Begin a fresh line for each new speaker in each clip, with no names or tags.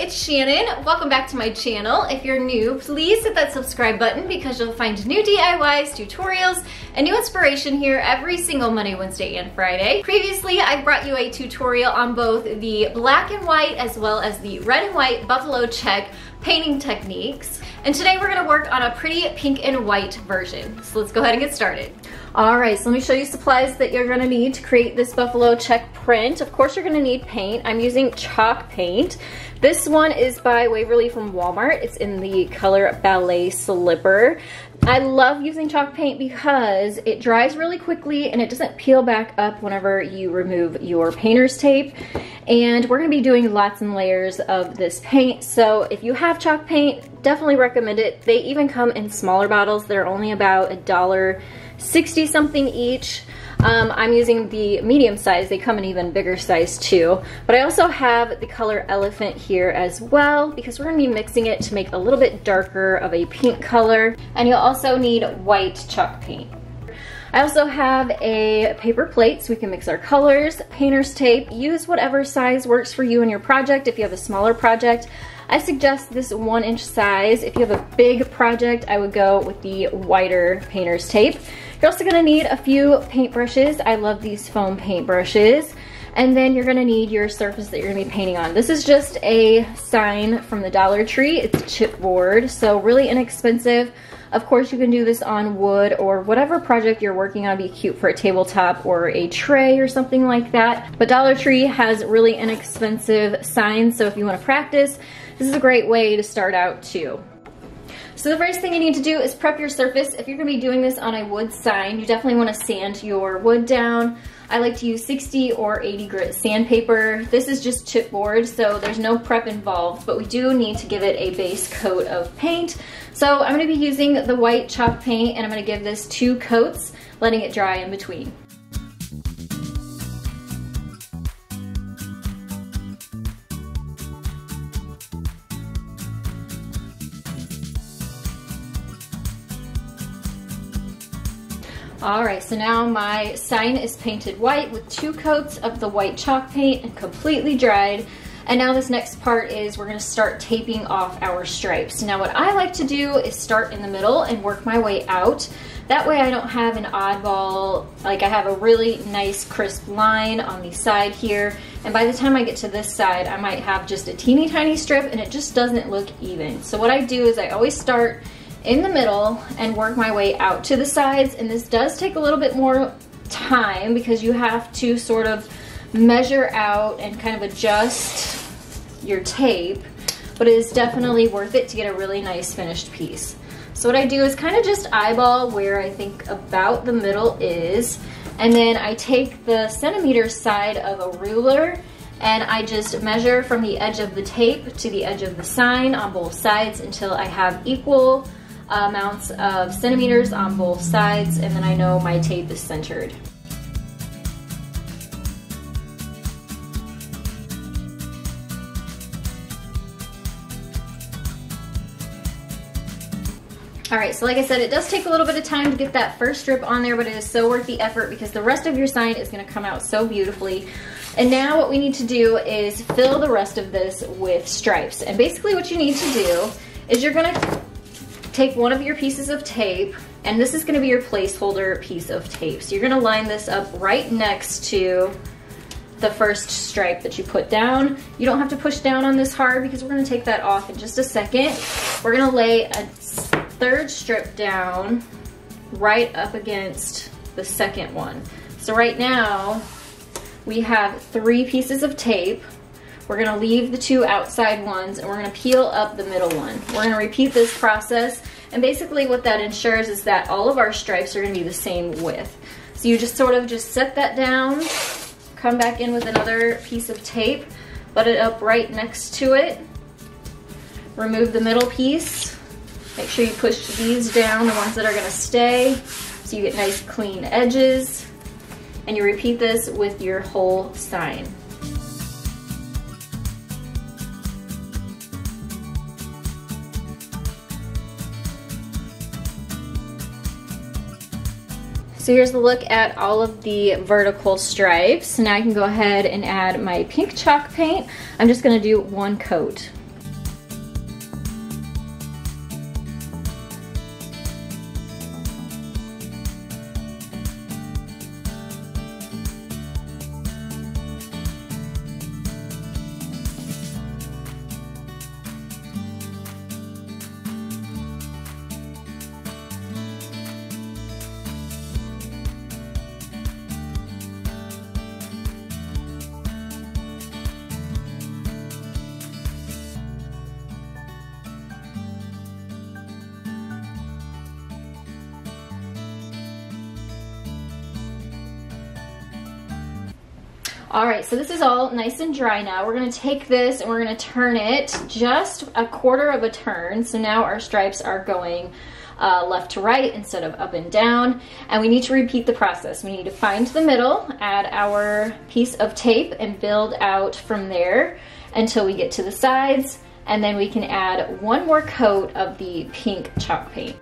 it's Shannon. Welcome back to my channel. If you're new, please hit that subscribe button because you'll find new DIYs, tutorials, and new inspiration here every single Monday, Wednesday, and Friday. Previously, I brought you a tutorial on both the black and white as well as the red and white buffalo check painting techniques. And today we're gonna work on a pretty pink and white version. So let's go ahead and get started. All right, so let me show you supplies that you're gonna need to create this buffalo check print. Of course, you're gonna need paint. I'm using chalk paint. This one is by Waverly from Walmart. It's in the color Ballet Slipper. I love using chalk paint because it dries really quickly and it doesn't peel back up whenever you remove your painter's tape. And we're gonna be doing lots and layers of this paint. So if you have chalk paint, definitely recommend it. They even come in smaller bottles. They're only about a dollar 60 something each. Um, I'm using the medium size. They come in even bigger size too. But I also have the color Elephant here as well because we're gonna be mixing it to make a little bit darker of a pink color. And you'll also need white chalk paint. I also have a paper plate so we can mix our colors, painter's tape. Use whatever size works for you and your project. If you have a smaller project, I suggest this one inch size. If you have a big project, I would go with the wider painter's tape. You're also gonna need a few paintbrushes. I love these foam paintbrushes. And then you're gonna need your surface that you're gonna be painting on. This is just a sign from the Dollar Tree. It's chipboard, so really inexpensive. Of course, you can do this on wood or whatever project you're working on be cute for a tabletop or a tray or something like that. But Dollar Tree has really inexpensive signs, so if you wanna practice, this is a great way to start out too. So the first thing you need to do is prep your surface. If you're gonna be doing this on a wood sign, you definitely wanna sand your wood down. I like to use 60 or 80 grit sandpaper. This is just chipboard, so there's no prep involved, but we do need to give it a base coat of paint. So I'm gonna be using the white chalk paint and I'm gonna give this two coats, letting it dry in between. All right, so now my sign is painted white with two coats of the white chalk paint and completely dried. And now this next part is we're gonna start taping off our stripes. Now what I like to do is start in the middle and work my way out. That way I don't have an oddball, like I have a really nice crisp line on the side here. And by the time I get to this side, I might have just a teeny tiny strip and it just doesn't look even. So what I do is I always start in the middle and work my way out to the sides. And this does take a little bit more time because you have to sort of measure out and kind of adjust your tape, but it is definitely worth it to get a really nice finished piece. So what I do is kind of just eyeball where I think about the middle is, and then I take the centimeter side of a ruler and I just measure from the edge of the tape to the edge of the sign on both sides until I have equal amounts of centimeters on both sides and then I know my tape is centered. All right, so like I said, it does take a little bit of time to get that first strip on there, but it is so worth the effort because the rest of your sign is gonna come out so beautifully. And now what we need to do is fill the rest of this with stripes. And basically what you need to do is you're gonna take one of your pieces of tape, and this is gonna be your placeholder piece of tape. So you're gonna line this up right next to the first stripe that you put down. You don't have to push down on this hard because we're gonna take that off in just a second. We're gonna lay a third strip down right up against the second one. So right now, we have three pieces of tape we're gonna leave the two outside ones and we're gonna peel up the middle one. We're gonna repeat this process and basically what that ensures is that all of our stripes are gonna be the same width. So you just sort of just set that down, come back in with another piece of tape, butt it up right next to it, remove the middle piece, make sure you push these down, the ones that are gonna stay, so you get nice clean edges, and you repeat this with your whole sign. So here's the look at all of the vertical stripes. Now I can go ahead and add my pink chalk paint. I'm just gonna do one coat. All right, so this is all nice and dry now. We're gonna take this and we're gonna turn it just a quarter of a turn. So now our stripes are going uh, left to right instead of up and down. And we need to repeat the process. We need to find the middle, add our piece of tape and build out from there until we get to the sides. And then we can add one more coat of the pink chalk paint.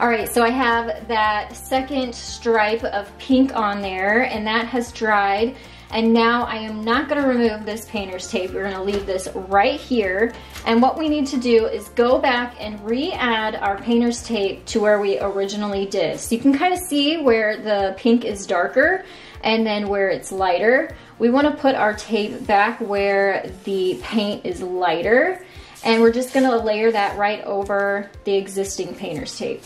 All right, so I have that second stripe of pink on there and that has dried. And now I am not gonna remove this painter's tape. We're gonna leave this right here. And what we need to do is go back and re-add our painter's tape to where we originally did. So you can kind of see where the pink is darker and then where it's lighter. We wanna put our tape back where the paint is lighter and we're just gonna layer that right over the existing painter's tape.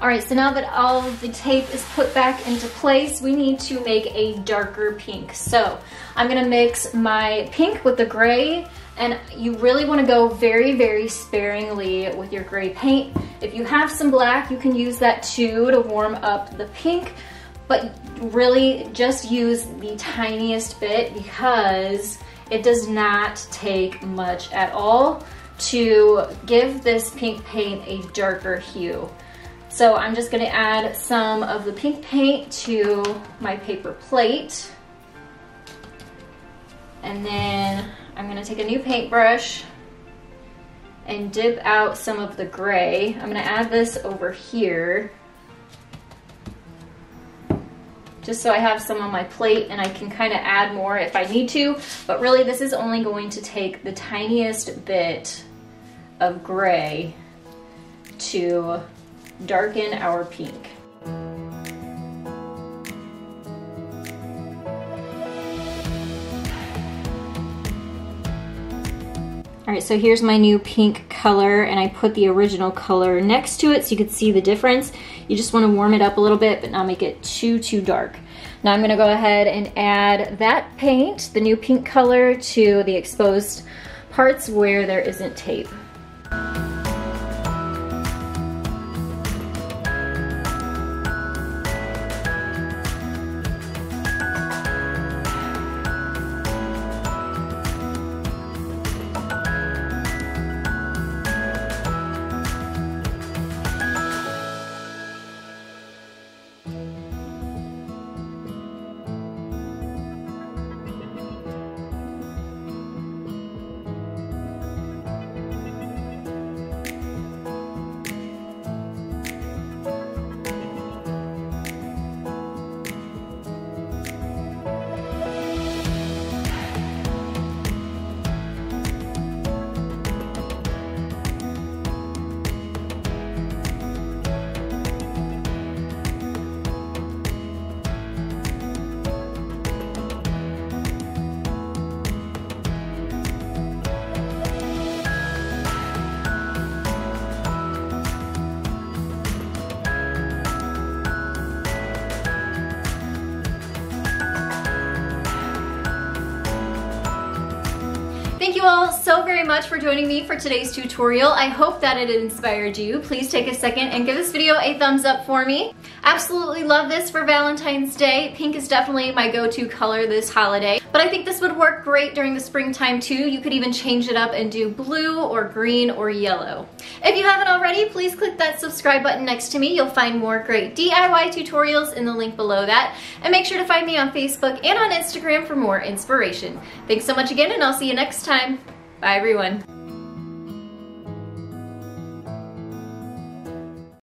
All right, so now that all the tape is put back into place, we need to make a darker pink. So I'm gonna mix my pink with the gray and you really wanna go very, very sparingly with your gray paint. If you have some black, you can use that too to warm up the pink, but really just use the tiniest bit because it does not take much at all to give this pink paint a darker hue. So I'm just gonna add some of the pink paint to my paper plate. And then I'm gonna take a new paintbrush and dip out some of the gray. I'm gonna add this over here just so I have some on my plate and I can kind of add more if I need to. But really this is only going to take the tiniest bit of gray to darken our pink. All right, so here's my new pink color and I put the original color next to it so you can see the difference. You just wanna warm it up a little bit, but not make it too, too dark. Now I'm gonna go ahead and add that paint, the new pink color, to the exposed parts where there isn't tape. You all so very much for joining me for today's tutorial. I hope that it inspired you. Please take a second and give this video a thumbs up for me. Absolutely love this for Valentine's Day. Pink is definitely my go-to color this holiday, but I think this would work great during the springtime too. You could even change it up and do blue or green or yellow. If you haven't already, please click that subscribe button next to me. You'll find more great DIY tutorials in the link below that. And make sure to find me on Facebook and on Instagram for more inspiration. Thanks so much again, and I'll see you next time. Bye, everyone.